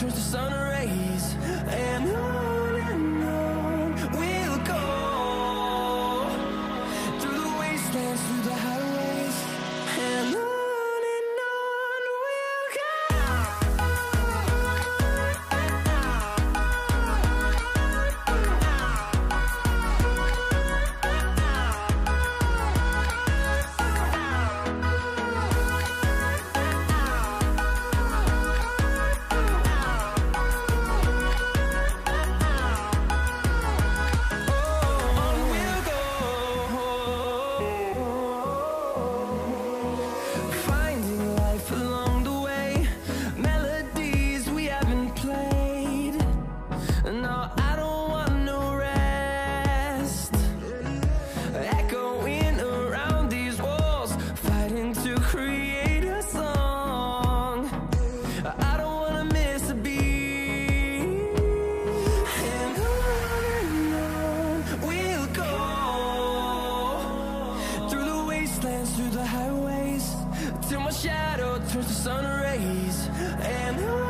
turns to sun sun rays and I